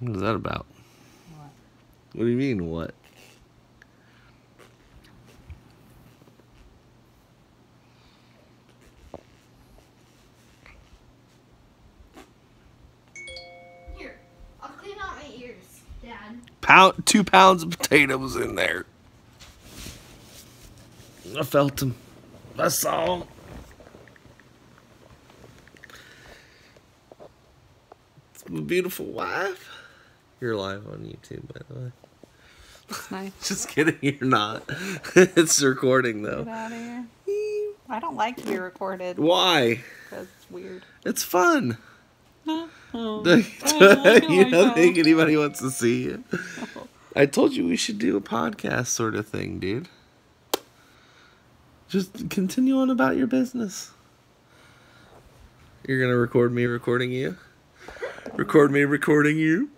What is that about? What? What do you mean, what? Here, I'll clean out my ears, Dad. Pound, two pounds of potatoes in there. I felt them. I saw them. It's my beautiful wife. You're live on YouTube, by the way. It's nice. Just kidding, you're not. it's recording though. Get out of here. I don't like to be recorded Why? because it's weird. It's fun. Oh, you don't think anybody wants to see you? I told you we should do a podcast sort of thing, dude. Just continue on about your business. You're gonna record me recording you? Record me recording you?